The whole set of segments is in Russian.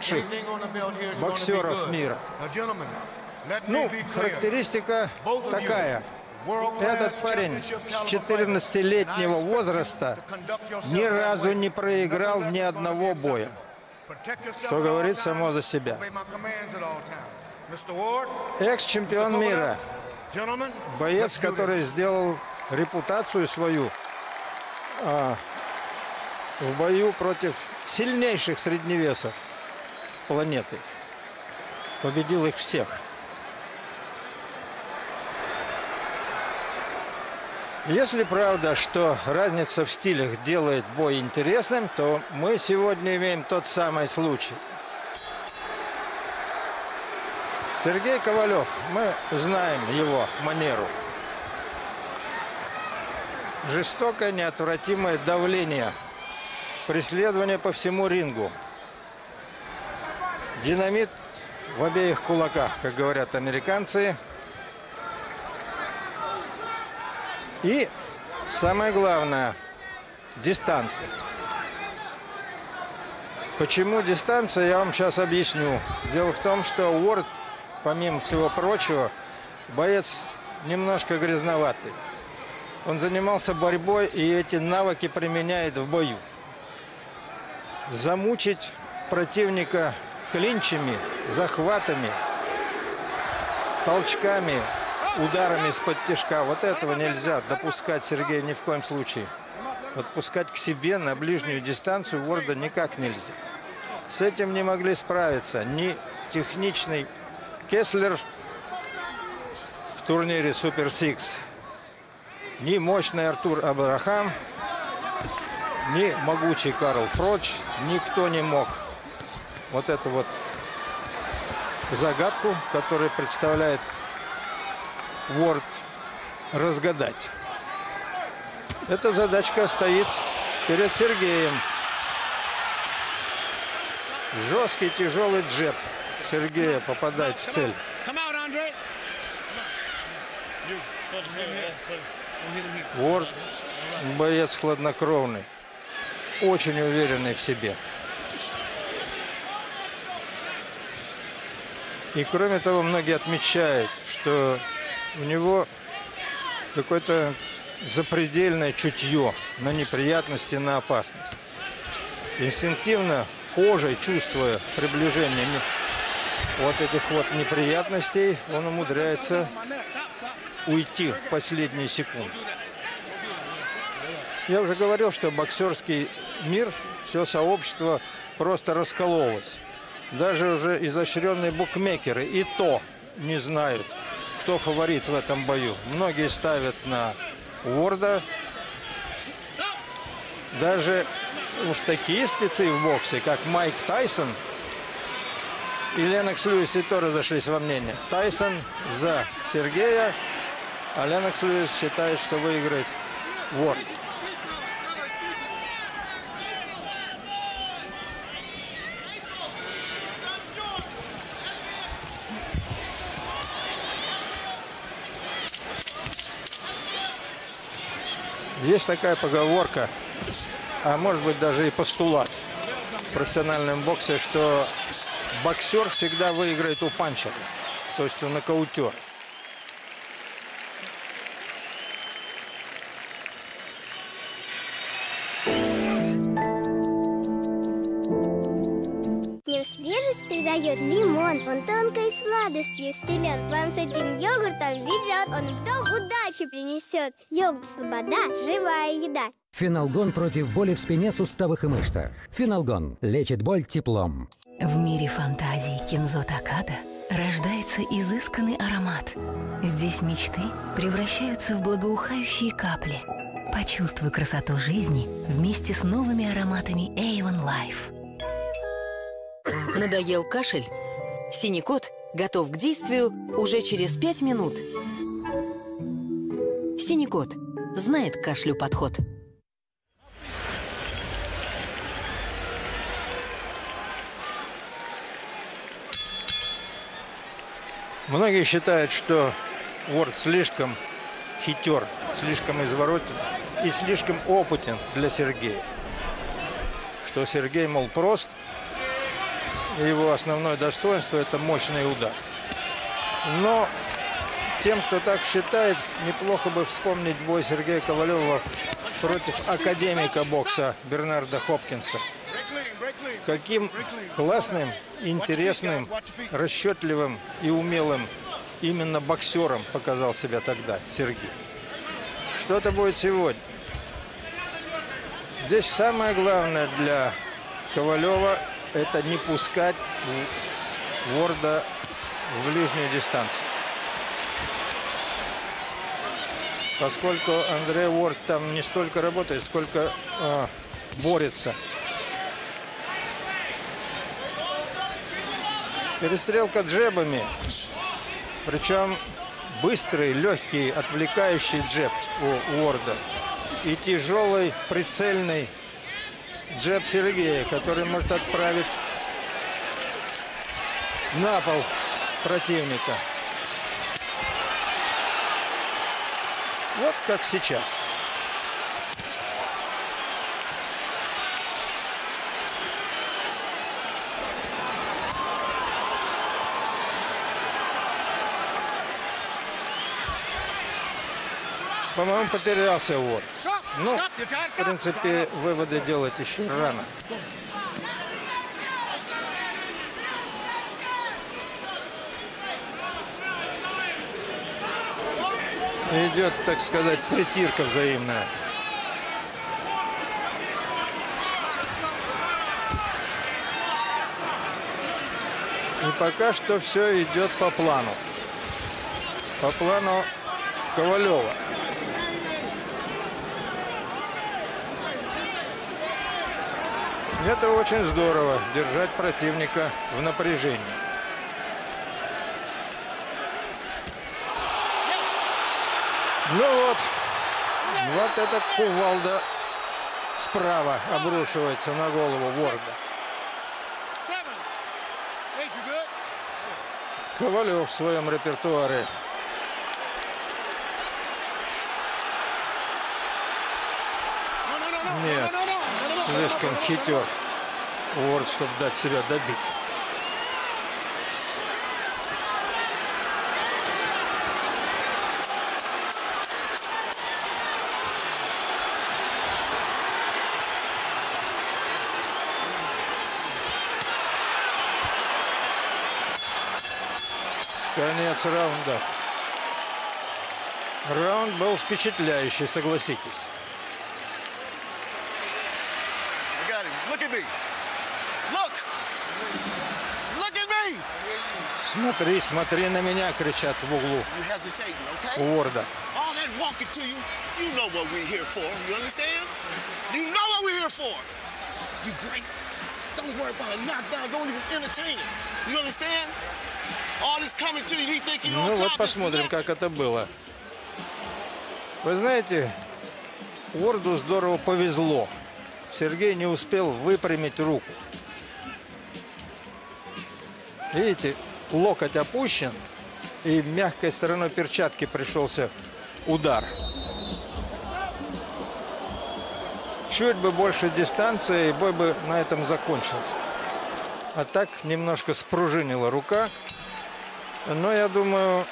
лучших боксеров мира. Ну, характеристика такая. Этот парень 14-летнего возраста ни разу не проиграл ни одного боя. Что говорит само за себя. Экс-чемпион мира. Боец, который сделал репутацию свою а, в бою против сильнейших средневесов планеты. Победил их всех. Если правда, что разница в стилях делает бой интересным, то мы сегодня имеем тот самый случай. Сергей Ковалев, мы знаем его манеру. Жестокое, неотвратимое давление, преследование по всему рингу. Динамит в обеих кулаках, как говорят американцы – И самое главное, дистанция. Почему дистанция, я вам сейчас объясню. Дело в том, что Уорд, помимо всего прочего, боец немножко грязноватый. Он занимался борьбой и эти навыки применяет в бою. Замучить противника клинчами, захватами, толчками – ударами из-под тяжка. Вот этого нельзя допускать Сергей ни в коем случае. Подпускать к себе на ближнюю дистанцию Ворда никак нельзя. С этим не могли справиться ни техничный Кеслер в турнире Super Six, ни мощный Артур Абрахам, ни могучий Карл Фроч. Никто не мог вот эту вот загадку, которая представляет Ворд разгадать. Эта задачка стоит перед Сергеем. Жесткий тяжелый джеб Сергея попадает в цель. Ворд боец хладнокровный, очень уверенный в себе. И кроме того, многие отмечают, что у него какое-то запредельное чутье на неприятности, на опасность. Инстинктивно, кожей чувствуя приближение вот этих вот неприятностей, он умудряется уйти в последние секунды. Я уже говорил, что боксерский мир, все сообщество просто раскололось. Даже уже изощренные букмекеры и то не знают, кто фаворит в этом бою. Многие ставят на Уорда. Даже уж такие спецы в боксе, как Майк Тайсон и Ленокс Льюис и то разошлись во мнении. Тайсон за Сергея, а Ленокс Льюис считает, что выиграет Уорд. Есть такая поговорка, а может быть даже и постулат в профессиональном боксе, что боксер всегда выиграет у панчера, то есть у нокаутера. Сладостью силен. Вам с этим йогуртом везет. Он дом удачи принесет. Йогурт Слобода – живая еда. Финалгон против боли в спине, суставах и мышцах. Финалгон лечит боль теплом. В мире фантазий Кинзо Такада рождается изысканный аромат. Здесь мечты превращаются в благоухающие капли. Почувствуй красоту жизни вместе с новыми ароматами Avon Life. Надоел кашель? Синий кот готов к действию уже через пять минут. Синий кот знает кашлю подход. Многие считают, что Уорд слишком хитер, слишком изворотен и слишком опытен для Сергея. Что Сергей, мол, прост – его основное достоинство – это мощный удар. Но тем, кто так считает, неплохо бы вспомнить бой Сергея Ковалева против академика бокса Бернарда Хопкинса. Каким классным, интересным, расчетливым и умелым именно боксером показал себя тогда Сергей. Что это будет сегодня? Здесь самое главное для Ковалева – это не пускать Ворда в ближнюю дистанцию. Поскольку Андрей Уорд там не столько работает, сколько э, борется. Перестрелка джебами. Причем быстрый, легкий, отвлекающий джеб у Уорда. И тяжелый, прицельный джеб Сергея, который может отправить на пол противника. Вот как сейчас. По-моему, потерялся вот. Ну, в принципе, выводы делать еще рано. Идет, так сказать, притирка взаимная. И пока что все идет по плану. По плану Ковалева. Это очень здорово, держать противника в напряжении. Ну вот, вот этот кувалда справа обрушивается на голову Ворда. Ковалев в своем репертуаре. Нет, слишком хитер Уорд, чтобы дать себя добить. Конец раунда. Раунд был впечатляющий, согласитесь. Смотри, смотри на меня, кричат в углу у Уорда. You know what we're here for. You understand? You know what we're here for. You great. Don't worry about a knockdown. Don't even entertain it. You understand? Ну вот посмотрим, как это было. Вы знаете, Уорду здорово повезло. Сергей не успел выпрямить руку. Видите, локоть опущен, и мягкой стороной перчатки пришелся удар. Чуть бы больше дистанции, и бой бы на этом закончился. А так немножко спружинила рука. Но я думаю,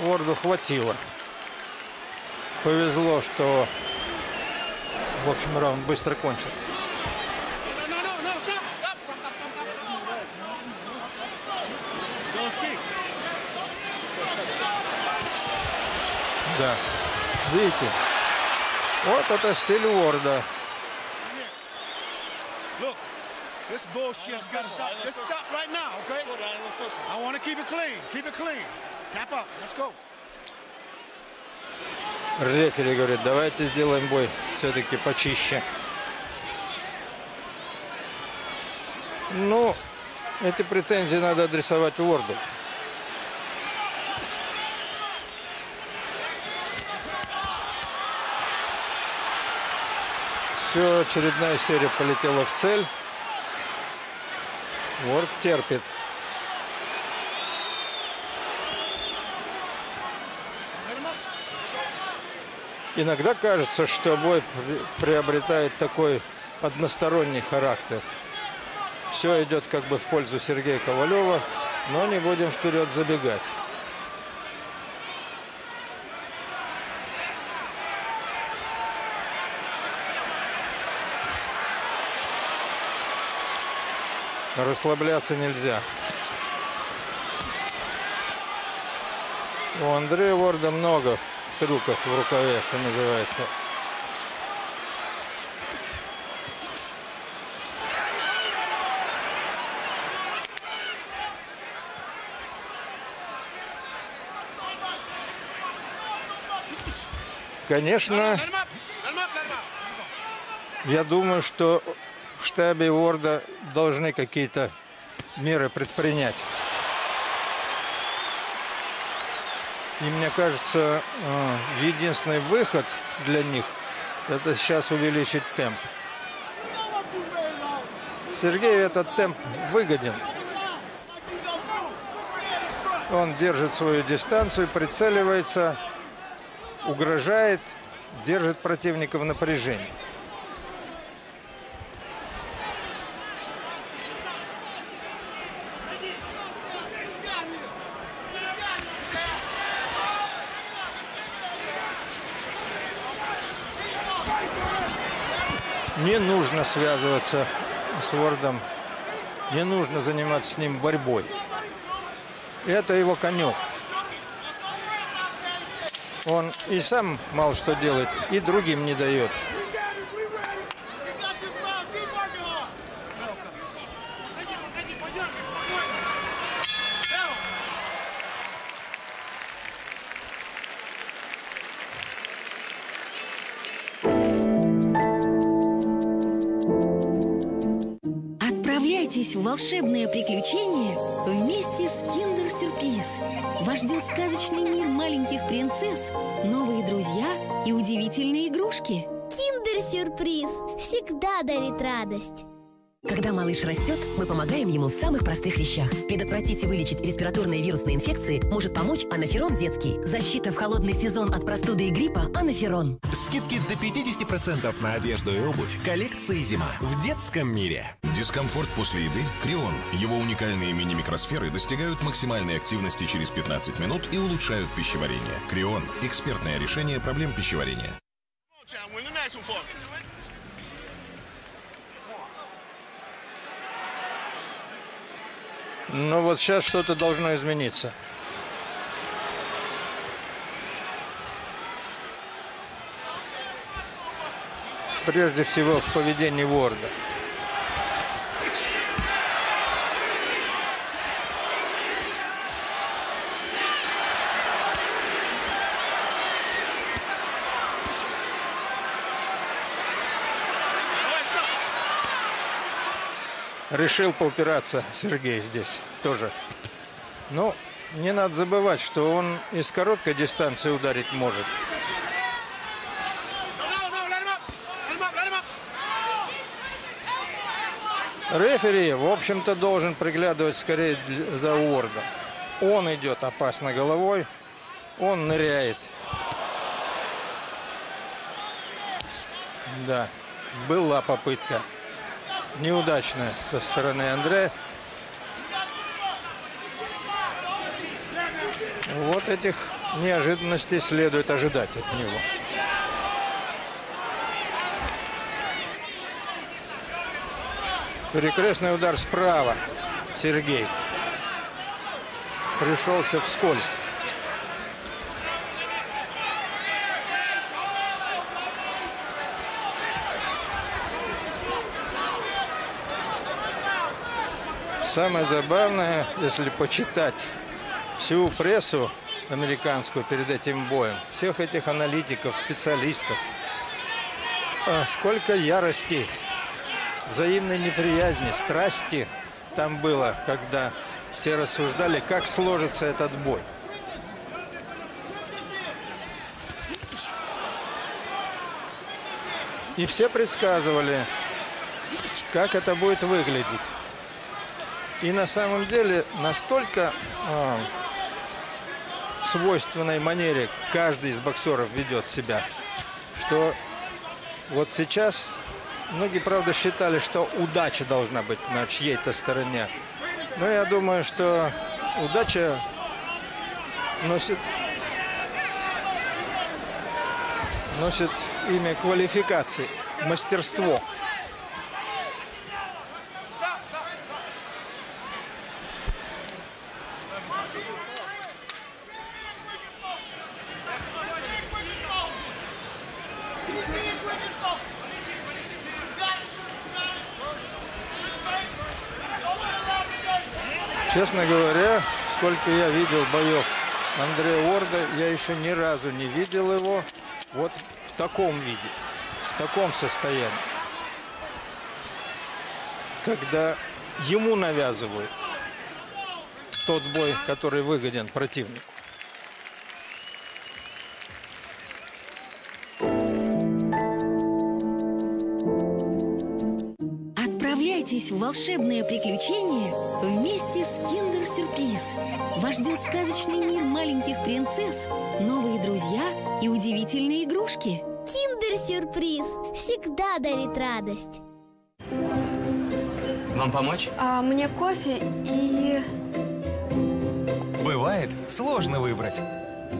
Ворду хватило. Повезло, что, в общем, раунд быстро кончился. Да. Видите? Вот это стиль Уорда. This bullshit's got to stop. Let's stop right now, okay? I want to keep it clean. Keep it clean. Tap up. Let's go. Рефери говорит, давайте сделаем бой все-таки почище. Ну, эти претензии надо адресовать Уорду. Все, очередная серия полетела в цель. Ворд терпит. Иногда кажется, что бой приобретает такой односторонний характер. все идет как бы в пользу Сергея Ковалева, но не будем вперед забегать. Расслабляться нельзя. У Андрея Ворда много трюков в рукаве, что называется. Конечно, я думаю, что штабе Ворда должны какие-то меры предпринять. И мне кажется, э, единственный выход для них – это сейчас увеличить темп. Сергею этот темп выгоден. Он держит свою дистанцию, прицеливается, угрожает, держит противника в напряжении. Не нужно связываться с Вордом. Не нужно заниматься с ним борьбой. Это его конек. Он и сам мало что делает, и другим не дает. Малыш растет, мы помогаем ему в самых простых вещах. Предотвратить и вылечить респираторные вирусные инфекции может помочь Анаферон детский. Защита в холодный сезон от простуды и гриппа Анаферон. Скидки до 50% на одежду и обувь. Коллекции «Зима» в детском мире. Дискомфорт после еды? Крион. Его уникальные мини-микросферы достигают максимальной активности через 15 минут и улучшают пищеварение. Крион. Экспертное решение проблем пищеварения. Но вот сейчас что-то должно измениться. Прежде всего в поведении Ворда. Решил поупираться Сергей здесь тоже. Но не надо забывать, что он из короткой дистанции ударить может. Рефери, в общем-то, должен приглядывать скорее за Уордом. Он идет опасно головой, он ныряет. Да, была попытка неудачная со стороны Андре. Вот этих неожиданностей следует ожидать от него. Перекрестный удар справа. Сергей. Пришелся вскользь. Самое забавное, если почитать всю прессу американскую перед этим боем, всех этих аналитиков, специалистов, а, сколько ярости, взаимной неприязни, страсти там было, когда все рассуждали, как сложится этот бой. И все предсказывали, как это будет выглядеть. И на самом деле настолько в свойственной манере каждый из боксеров ведет себя, что вот сейчас Многие, правда, считали, что удача должна быть на чьей-то стороне. Но я думаю, что удача носит, носит имя квалификации, мастерство. Честно говоря, сколько я видел боев Андрея Уорда, я еще ни разу не видел его вот в таком виде, в таком состоянии. Когда ему навязывают тот бой, который выгоден противнику. Отправляйтесь в волшебное приключение вместе с Киндер Сюрприз. Вас ждет сказочный мир маленьких принцесс, новые друзья и удивительные игрушки. Киндер-сюрприз всегда дарит радость. Вам помочь? А мне кофе и... Бывает сложно выбрать.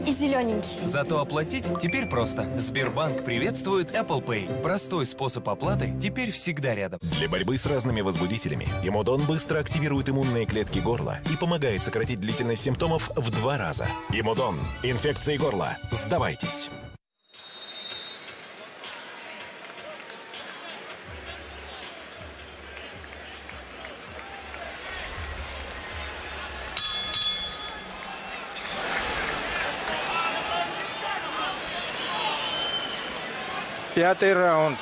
И зелененький. Зато оплатить теперь просто. Сбербанк приветствует Apple Pay. Простой способ оплаты теперь всегда рядом. Для борьбы с разными возбудителями Имодон быстро активирует иммунные клетки горла и помогает сократить длительность симптомов в два раза. Имодон. Инфекции горла. Сдавайтесь. Пятый раунд.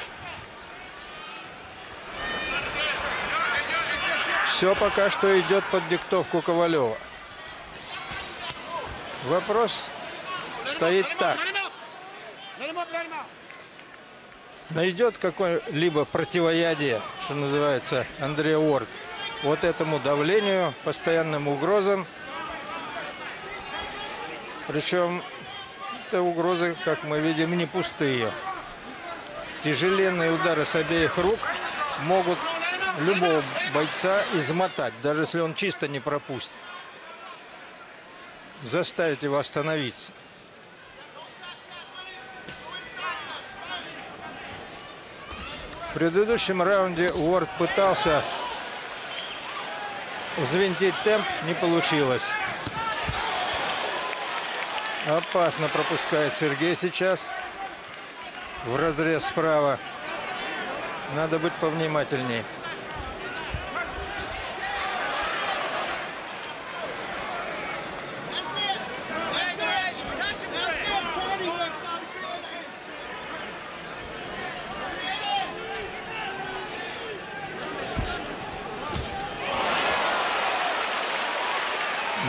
Все пока что идет под диктовку Ковалева. Вопрос стоит так. Найдет какое-либо противоядие, что называется, Андрей Уорд, вот этому давлению, постоянным угрозам. Причем это угрозы, как мы видим, не пустые. Тяжеленные удары с обеих рук могут любого бойца измотать, даже если он чисто не пропустит. Заставить его остановиться. В предыдущем раунде Уорд пытался взвинтить темп, не получилось. Опасно пропускает Сергей сейчас. В разрез справа. Надо быть повнимательней.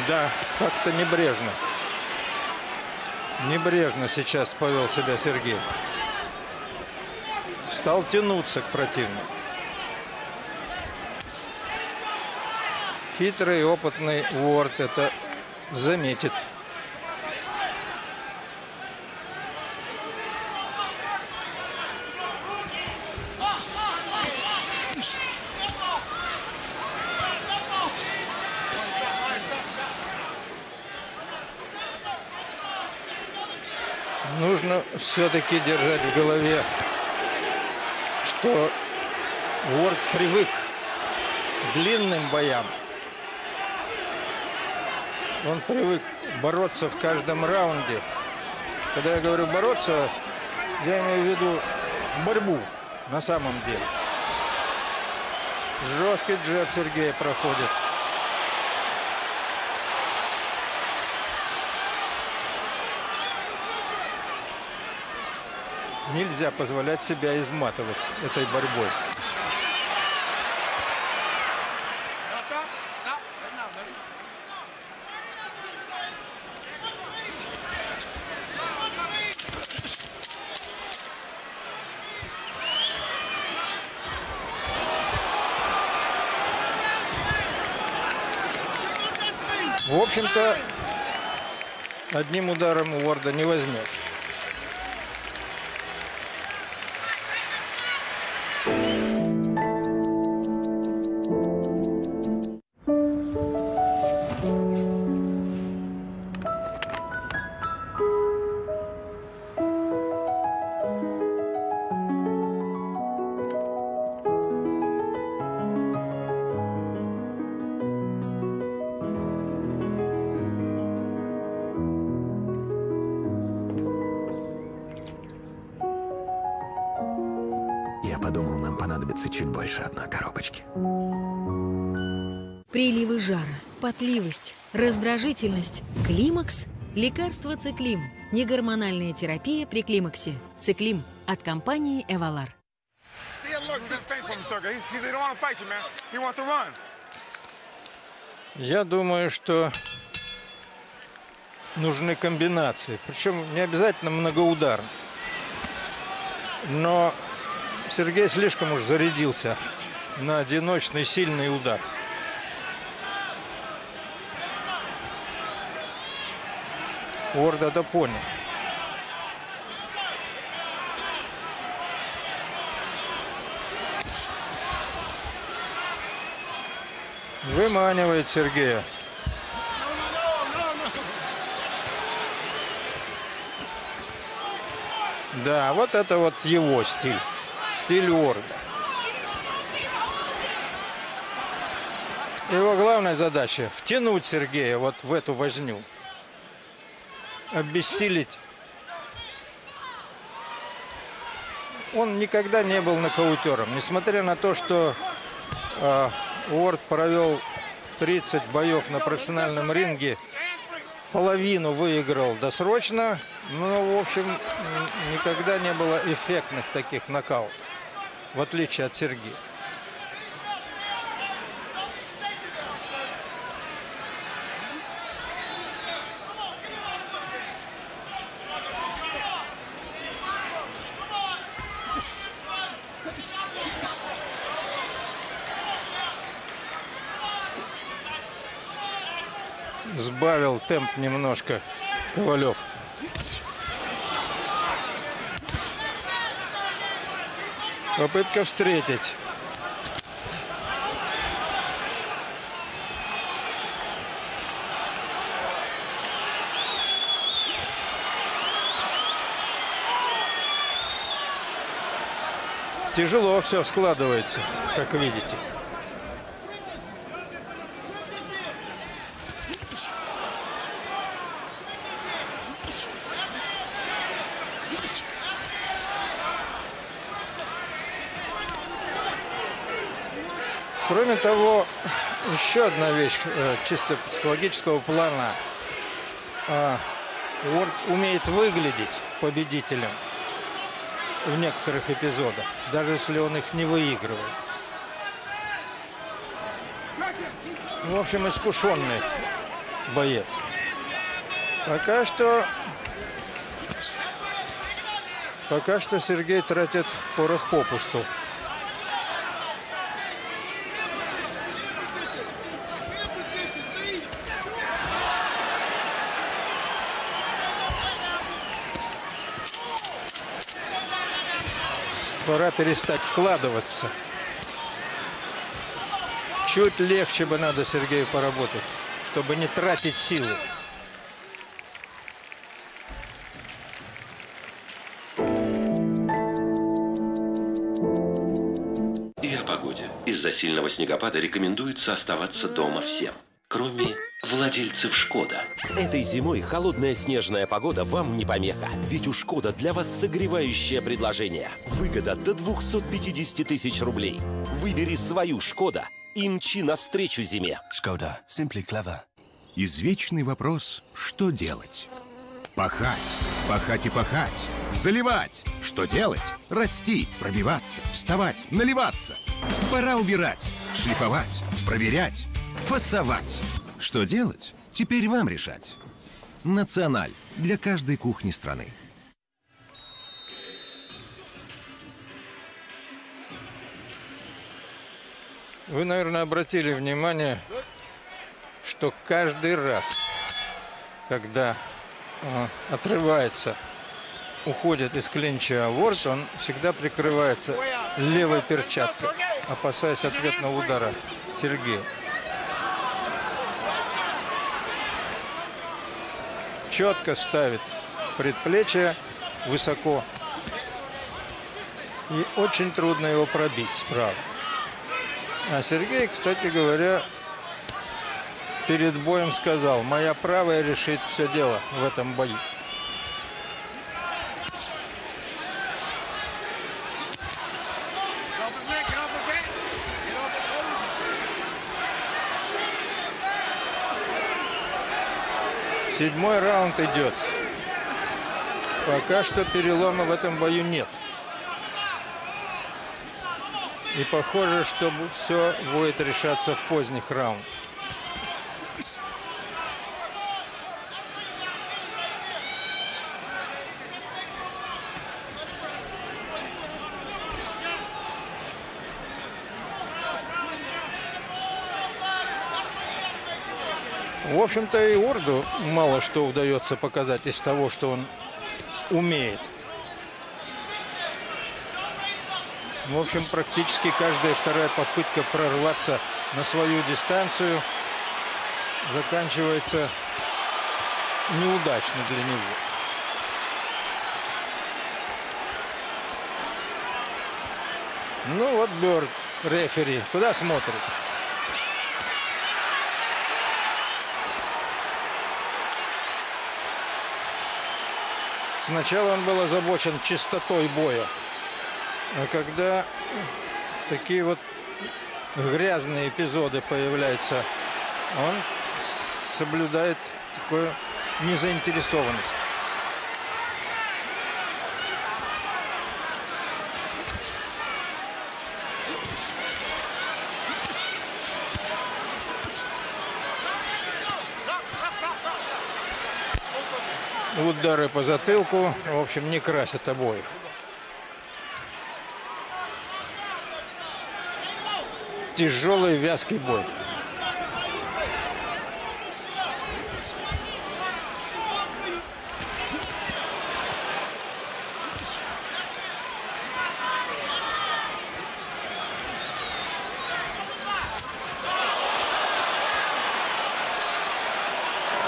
Да, как-то небрежно. Небрежно сейчас повел себя Сергей. Стал тянуться к противнику. Хитрый и опытный Уорд это заметит. Нужно все-таки держать в голове, что Уорд привык к длинным боям. Он привык бороться в каждом раунде. Когда я говорю бороться, я имею в виду борьбу на самом деле. Жесткий джеб Сергея проходит. Нельзя позволять себя изматывать этой борьбой. В общем-то, одним ударом Уорда не возьмешь. Раздражительность. Климакс – лекарство Циклим. Негормональная терапия при климаксе. Циклим от компании «Эвалар». Я думаю, что нужны комбинации. Причем не обязательно многоударно. Но Сергей слишком уж зарядился на одиночный сильный удар. Уорд это понял. Выманивает Сергея. Да, вот это вот его стиль. Стиль Уорда. Его главная задача втянуть Сергея вот в эту возню. Обессилить. Он никогда не был нокаутером. Несмотря на то, что э, Уорд провел 30 боев на профессиональном ринге, половину выиграл досрочно, но, в общем, никогда не было эффектных таких нокаутов, в отличие от Сергея. Сбавил темп немножко Ковалев. Попытка встретить. Тяжело все складывается, как видите. Кроме того, еще одна вещь э, чисто психологического плана. Э, Уорд умеет выглядеть победителем в некоторых эпизодах, даже если он их не выигрывает. В общем, искушенный боец. Пока что... Пока что Сергей тратит порох попусту. Пора перестать вкладываться. Чуть легче бы надо Сергею поработать, чтобы не тратить силы. И о погоде. Из-за сильного снегопада рекомендуется оставаться дома всем, кроме владельцев «Шкода». Этой зимой холодная снежная погода вам не помеха. Ведь у «Шкода» для вас согревающее предложение. Выгода до 250 тысяч рублей. Выбери свою «Шкода» и мчи навстречу зиме. «Шкода» – simply clever. Извечный вопрос – что делать? Пахать, пахать и пахать, заливать. Что делать? Расти, пробиваться, вставать, наливаться. Пора убирать, шлифовать, проверять, фасовать. Что делать? Теперь вам решать. Националь. Для каждой кухни страны. Вы, наверное, обратили внимание, что каждый раз, когда э, отрывается, уходит из клинча Ворд, он всегда прикрывается левой перчаткой, опасаясь ответного удара Сергея. Четко ставит предплечье высоко. И очень трудно его пробить справа. А Сергей, кстати говоря, перед боем сказал, моя правая решит все дело в этом бою. Седьмой раунд идет. Пока что перелома в этом бою нет. И похоже, что все будет решаться в поздних раундах. В общем-то и Орду мало что удается показать из того, что он умеет. В общем, практически каждая вторая попытка прорваться на свою дистанцию заканчивается неудачно для него. Ну вот Бёрд, рефери, куда смотрит? Сначала он был озабочен чистотой боя. А когда такие вот грязные эпизоды появляются, он соблюдает такую незаинтересованность. Удары по затылку, в общем, не красят обоих. Тяжелый вязкий бой.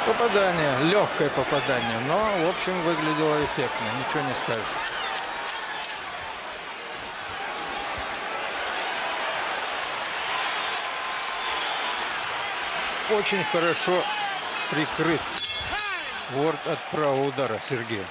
Попадание, легкое попадание, но, в общем, выглядело эффектно, ничего не скажешь. Очень хорошо прикрыт Ворд от правого удара Сергея.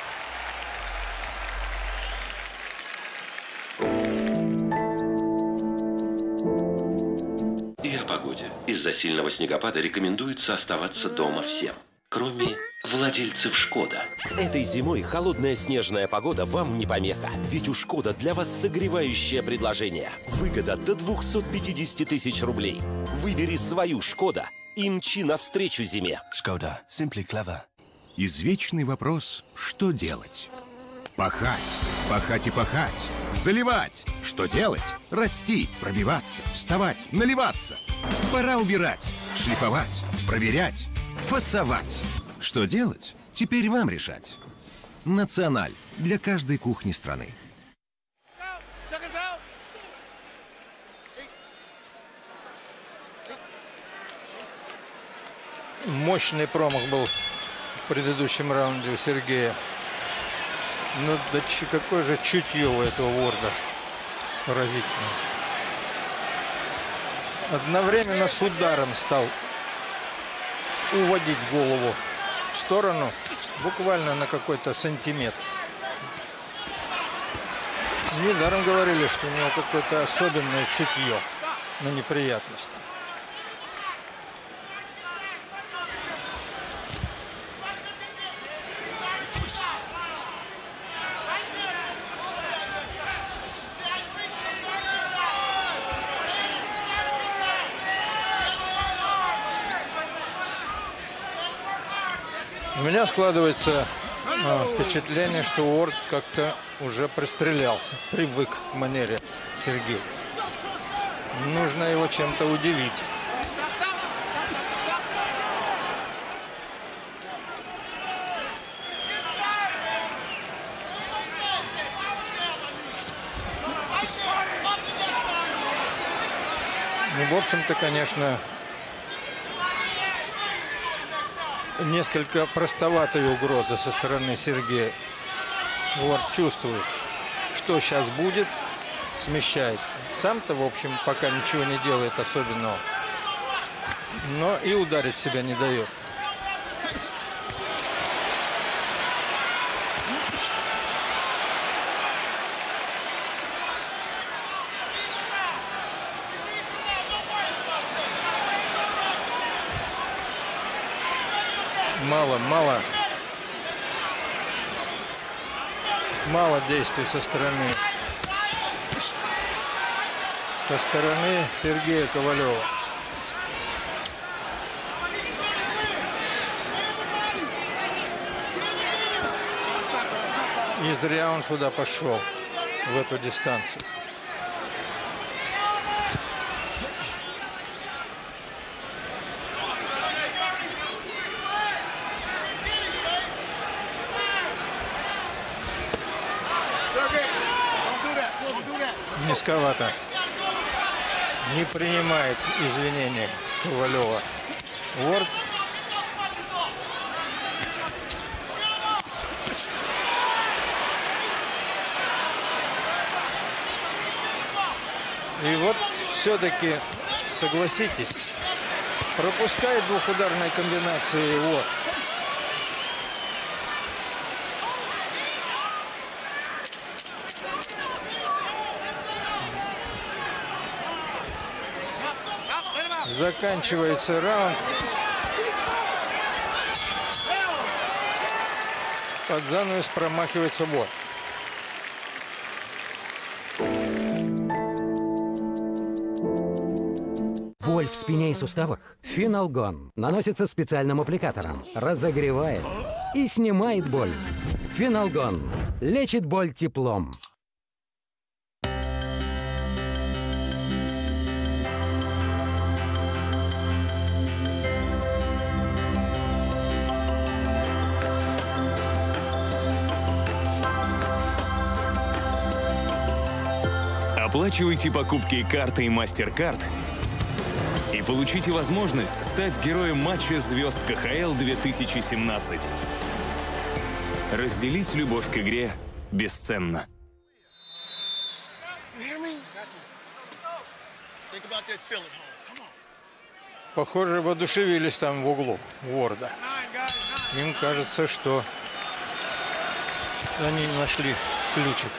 И о погоде. Из-за сильного снегопада рекомендуется оставаться дома всем, кроме владельцев «Шкода». Этой зимой холодная снежная погода вам не помеха. Ведь у «Шкода» для вас согревающее предложение. Выгода до 250 тысяч рублей. Выбери свою «Шкода» и мчи навстречу зиме. Шкода. Simply clever. Извечный вопрос «Что делать?» Пахать, пахать и пахать, заливать. Что делать? Расти, пробиваться, вставать, наливаться. Пора убирать, шлифовать, проверять, фасовать. Что делать? Теперь вам решать. Националь. Для каждой кухни страны. Мощный промах был в предыдущем раунде у Сергея. Ну, да какое же чутье у этого Ворда. Поразительно. Одновременно с ударом стал уводить голову сторону буквально на какой-то сантиметр. Недаром говорили, что у него какое-то особенное чутье на неприятности. Меня складывается а, впечатление, что Уорд как-то уже пристрелялся, привык к манере Сергея. Нужно его чем-то удивить. Ну, в общем-то, конечно, несколько простоватые угрозы со стороны Сергея. Уорд чувствует, что сейчас будет, смещается. Сам-то, в общем, пока ничего не делает особенного. Но и ударить себя не дает. Мало, мало. Действий со стороны. Со стороны Сергея Ковалева. И зря он сюда пошел, в эту дистанцию. Низковато. Не принимает извинения Ковалева. Ворд И вот все-таки, согласитесь, пропускает двухударной комбинации вот. Заканчивается раунд. Под занавес промахивается вот. Боль в спине и суставах? Финалгон наносится специальным аппликатором, разогревает и снимает боль. Финалгон лечит боль теплом. Оплачивайте покупки картой MasterCard и получите возможность стать героем матча звезд КХЛ 2017. Разделить любовь к игре бесценно. Похоже, воодушевились там в углу Ворда. Им кажется, что они нашли ключик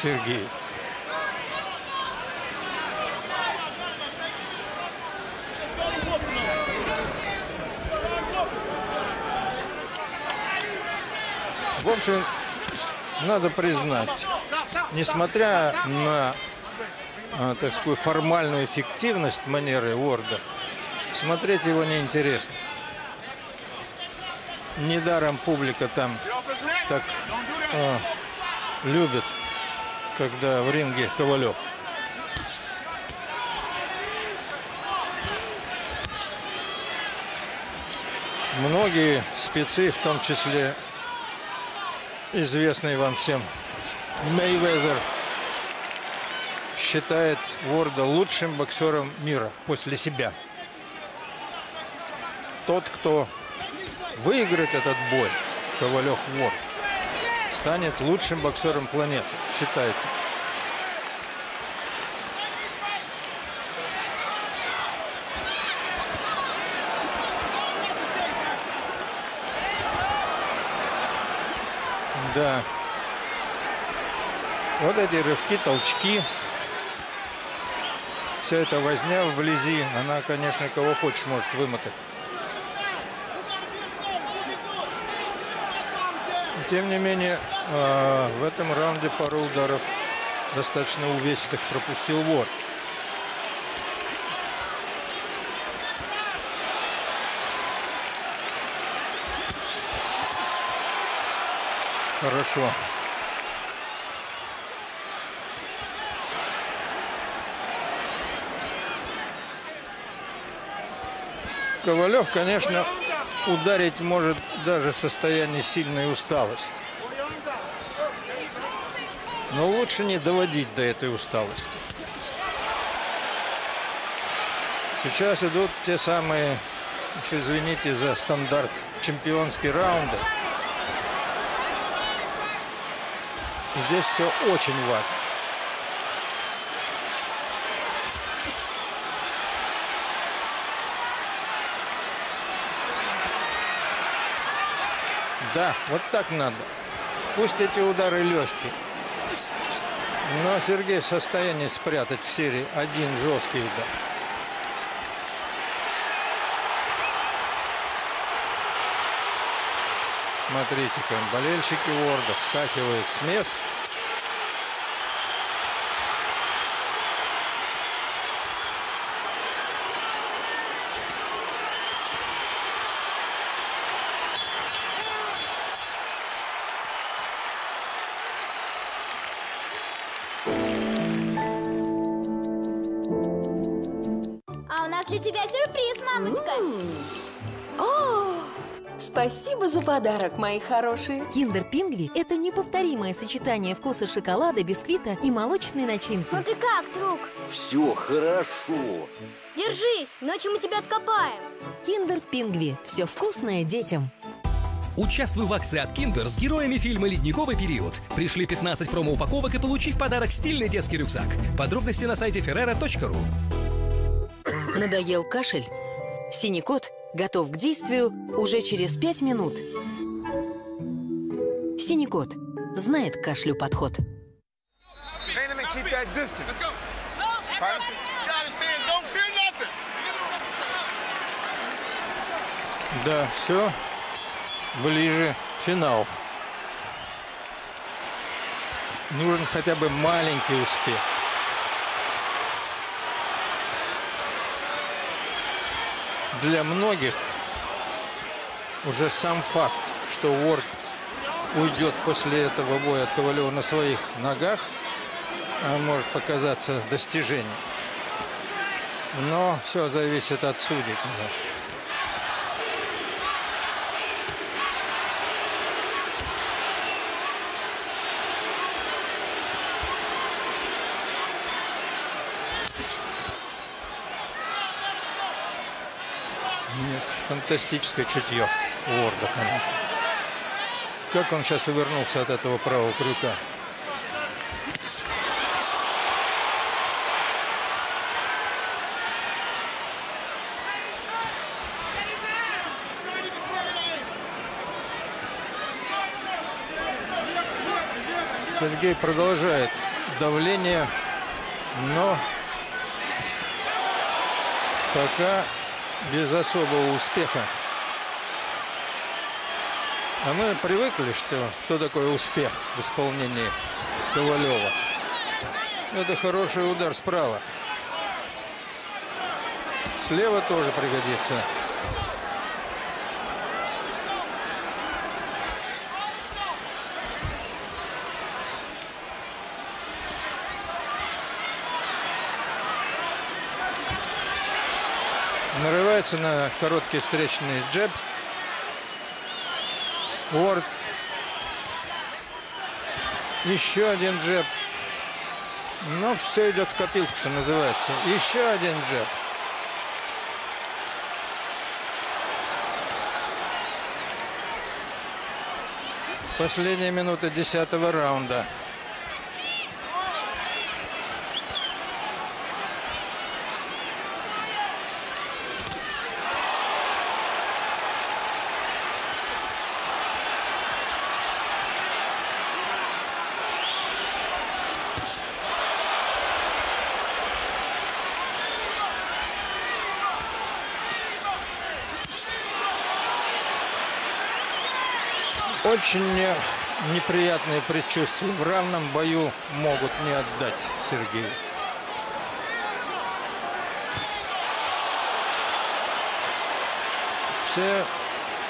Сергею. Общем, надо признать, несмотря на, а, так сказать, формальную эффективность манеры Уорда, смотреть его неинтересно. Недаром публика там так а, любит, когда в ринге Ковалев. Многие спецы, в том числе известный вам всем Мейвезер, считает Ворда лучшим боксером мира после себя. Тот, кто выиграет этот бой, Ковалев Ворд, станет лучшим боксером планеты, считает. Да. Вот эти рывки, толчки. Вся эта возня вблизи, она, конечно, кого хочешь может вымотать. Тем не менее, а, в этом раунде пару ударов достаточно увесистых пропустил Вор. Хорошо. Ковалев, конечно, ударить может даже в состоянии сильной усталости. Но лучше не доводить до этой усталости. Сейчас идут те самые, уж извините за стандарт, чемпионские раунды. Здесь все очень важно. Да, вот так надо. Пусть эти удары легкие. Но Сергей в состоянии спрятать в серии один жесткий удар. Смотрите-ка, болельщики Уорда вскакивают с мест. А у нас для тебя сюрприз, мамочка. О, спасибо за подарок, мои хорошие. Kinder Pingui – это неповторимое сочетание вкуса шоколада, бисквита и молочной начинки. Ну ты как, друг? Все хорошо. Держись, ночью мы тебя откопаем. Kinder Pingui – все вкусное детям. Участвуй в акции от Kinder с героями фильма «Ледниковый период». Пришли 15 промо-упаковок и получи в подарок стильный детский рюкзак. Подробности на сайте ferrera.ru. Надоел кашель? Синий кот готов к действию уже через 5 минут. Синий кот знает к кашлю подход. Да, все ближе финал. Нужен хотя бы маленький успех. Для многих уже сам факт, что Уорд уйдет после этого боя от Ковалева на своих ногах, а может показаться достижением. Но все зависит от судей, конечно. Фантастическое чутье Уорда, конечно. Как он сейчас увернулся от этого правого крюка. Сергей продолжает давление, но пока без особого успеха. А мы привыкли, что, что такое успех в исполнении Ковалева. Это хороший удар справа. Слева тоже пригодится. Нарывается на короткий встречный джеб. Уорд. Еще один джеб. Но все идет в копилку, что называется. Еще один джеб. Последняя минута десятого раунда. Очень неприятные предчувствия. В равном бою могут не отдать Сергею. Все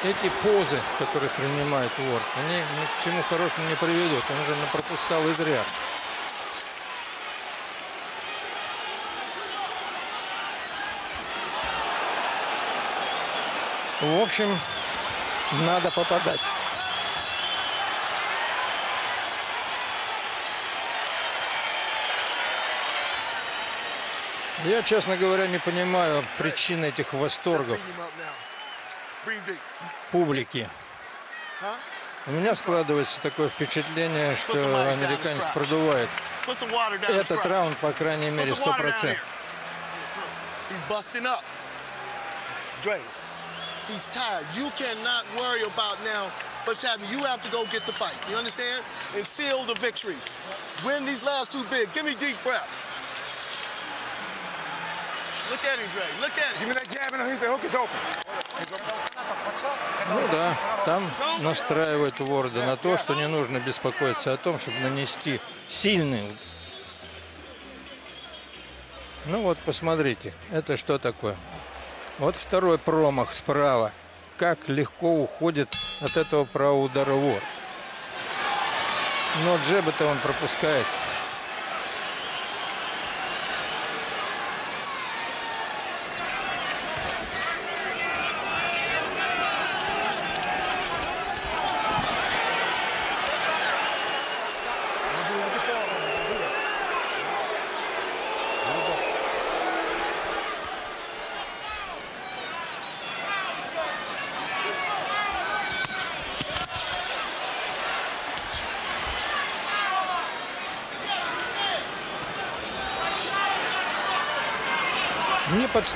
эти позы, которые принимает Уорд, они ни к чему хорошему не приведут. Он уже пропускал из ряд. В общем, надо попадать. Я, честно говоря, не понимаю причины этих восторгов публики. У меня складывается такое впечатление, что американец продувает этот раунд, по крайней мере, сто процентов. He's busting up. Dre, he's tired. You cannot worry about now what's happening. You have to go get the fight. You understand? And seal the victory. Win these last two big. Give me deep breaths. Look at him, Dre. Look at him. Give me that jab and the hook. The hook is open. Ну да, там настраивает Уорда на то, что не нужно беспокоиться о том, чтобы нанести сильный. Ну вот, посмотрите, это что такое? Вот второй промах справа. Как легко уходит от этого правого удара Уорд. Но джеба-то он пропускает.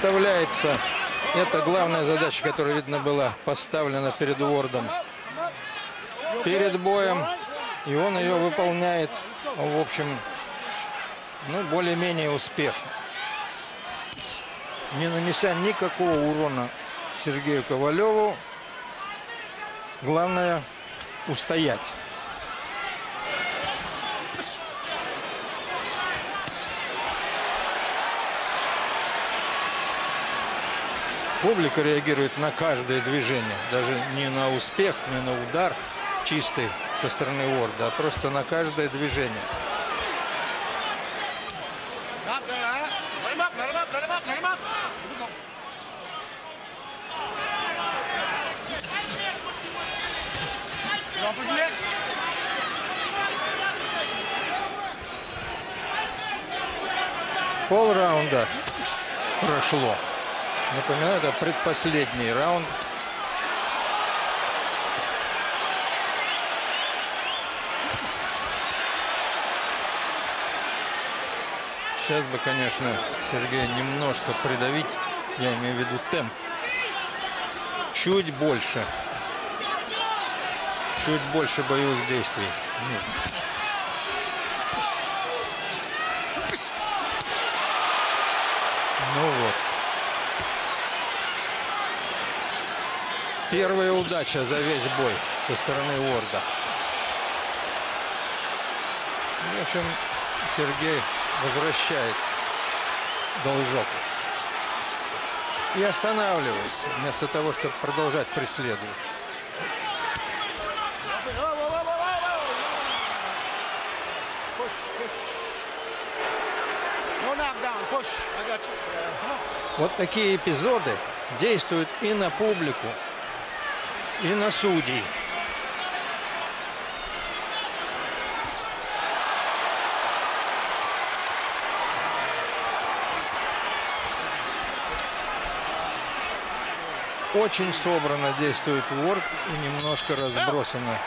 Не подставляется. Это главная задача, которая, видно, была поставлена перед Уордом. Перед боем. И он ее выполняет, в общем, ну, более-менее успешно. Не нанеся никакого урона Сергею Ковалеву. Главное устоять. Публика реагирует на каждое движение, даже не на успех, не на удар чистый со стороны Уорда, а просто на каждое движение. Пол раунда прошло. Напоминаю, это предпоследний раунд. Сейчас бы, конечно, Сергея немножко придавить. Я имею в виду темп. Чуть больше. Чуть больше боевых действий. Ну вот. Первая удача за весь бой со стороны Уорда. В общем, Сергей возвращает должок. И останавливается, вместо того, чтобы продолжать преследовать. Вот такие эпизоды действуют и на публику, и на судей. Очень собрано действует Уорд и немножко разбросано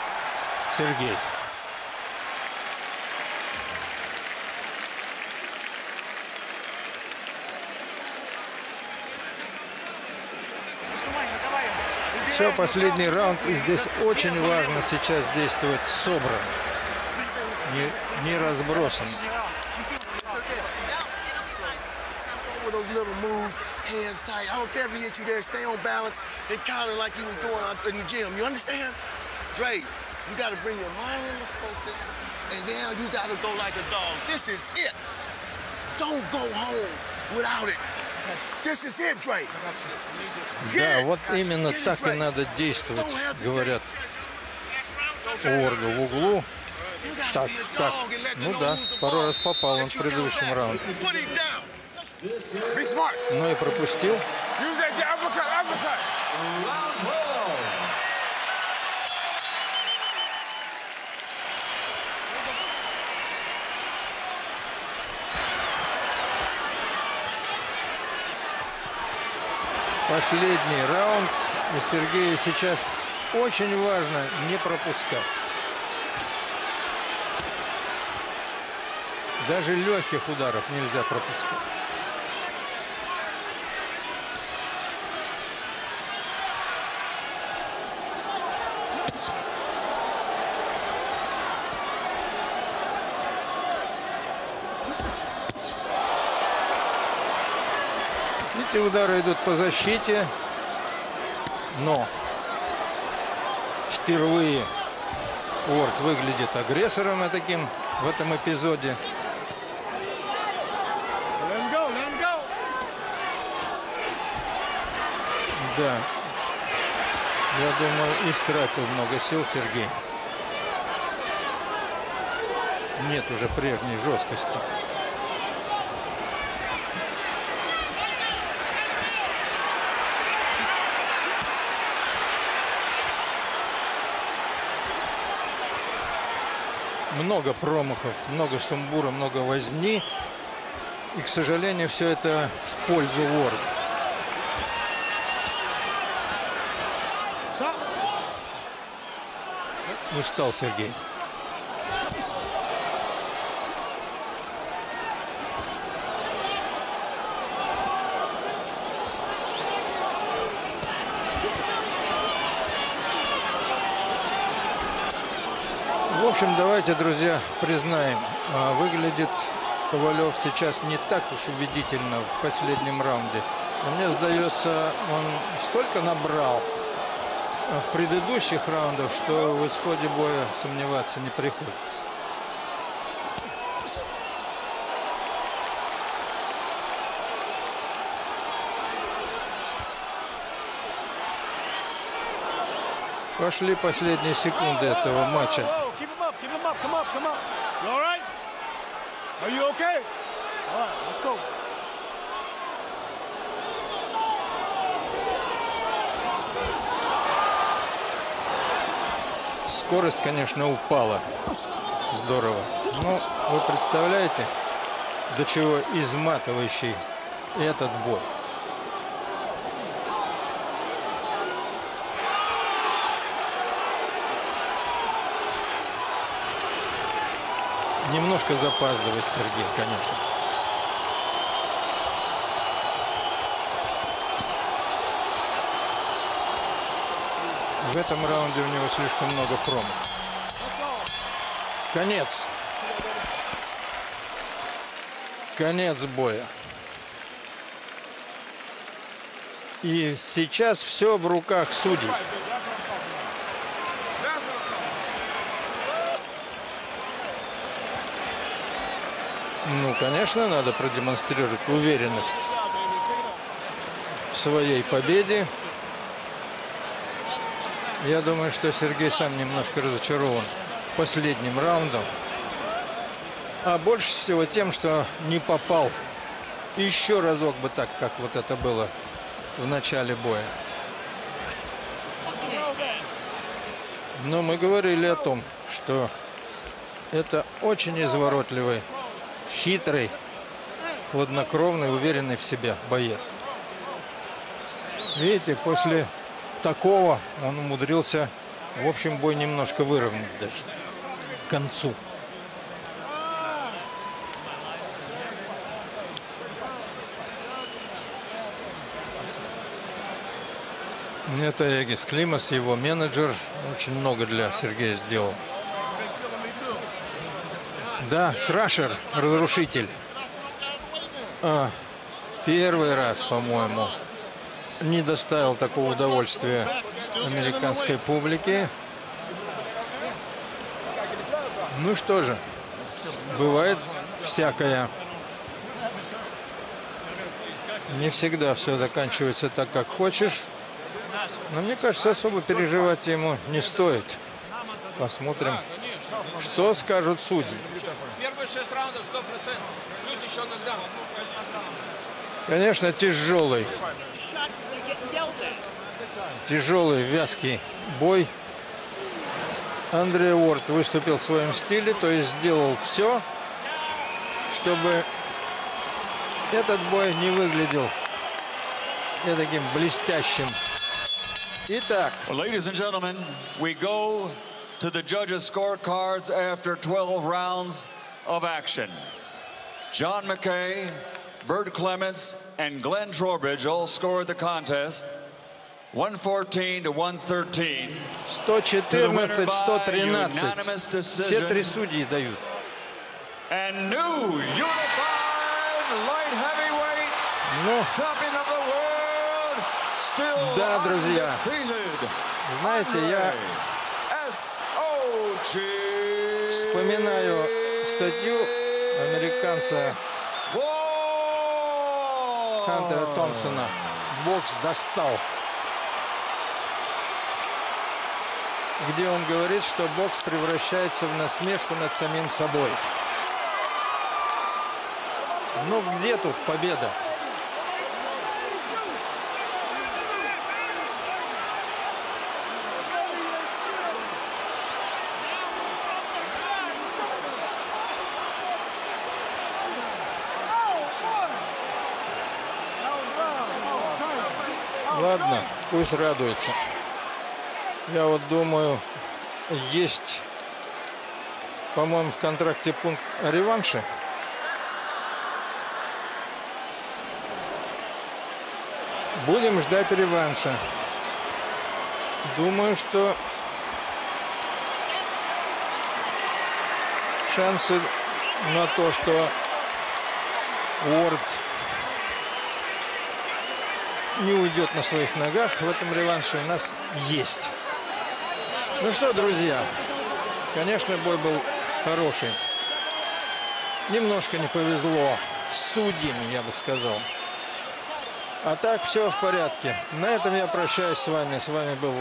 Сергей. Все, последний раунд. И здесь очень важно сейчас действовать собрано. Не, не разбросан. Don't go home without it. This is it, Dre. Да, вот именно так и надо действовать, говорят Уорду в углу. Так, так. Ну да, пару раз попал он в предыдущем раунде. Ну и пропустил. Последний раунд. И Сергею сейчас очень важно не пропускать. Даже легких ударов нельзя пропускать. Эти удары идут по защите, но впервые Уорд выглядит агрессором и таким в этом эпизоде. Let him go, let him go. Да. Я думаю, истратил много сил Сергей. Нет уже прежней жесткости. Много промахов, много сумбура, много возни. И, к сожалению, все это в пользу Уорда. Устал Сергей. Общем, давайте, друзья, признаем, а, выглядит Ковалев сейчас не так уж убедительно в последнем раунде. Но мне сдается, он столько набрал а, в предыдущих раундах, что в исходе боя сомневаться не приходится. Пошли последние секунды этого матча. Whoa, keep him up, keep him up, come up, come up. You all right? Are you okay? All right, let's go. Скорость, конечно, упала. Здорово. Но вы представляете, до чего изматывающий этот бой. Немножко запаздывает Сергей, конечно. В этом раунде у него слишком много промах. Конец. Конец боя. И сейчас все в руках судей. Ну, конечно, надо продемонстрировать уверенность в своей победе. Я думаю, что Сергей сам немножко разочарован последним раундом. А больше всего тем, что не попал еще разок бы так, как вот это было в начале боя. Но мы говорили о том, что это очень изворотливый, хитрый, хладнокровный, уверенный в себе боец. Видите, после такого он умудрился, в общем, бой немножко выровнять даже к концу. Это Эгис Климас, его менеджер, очень много для Сергея сделал. Да, Крашер, разрушитель. А, первый раз, по-моему, не доставил такого удовольствия американской публике. Ну что же, бывает всякое. Не всегда все заканчивается так, как хочешь. Но мне кажется, особо переживать ему не стоит. Посмотрим, что скажут судьи. Первые шесть раундов 100%. Плюс еще нокдаун. Конечно, тяжелый. Тяжелый, вязкий бой. Андрей Уорд выступил в своем стиле, то есть сделал все, чтобы этот бой не выглядел таким блестящим. Итак. Ladies and gentlemen, we go to the judges' scorecards after 12 rounds of action. John McKay, Bert Clements, and Glenn Trowbridge all scored the contest 114 to 113. 114-113. Все три судьи дают. And new unified light heavyweight Ну, champion of the world, still да, друзья. undefeated. Знаете, я Вспоминаю статью американца Хантера Томпсона. Бокс достал. Где он говорит, что бокс превращается в насмешку над самим собой. Ну где тут победа? Пусть радуется. Я вот думаю, есть, по-моему, в контракте пункт о реванше. Будем ждать реванша. Думаю, что шансы на то, что Уорд не уйдет на своих ногах в этом реванше у нас есть. Ну что, друзья, конечно, бой был хороший. Немножко не повезло с судьями, я бы сказал. А так все в порядке. На этом я прощаюсь с вами. С вами был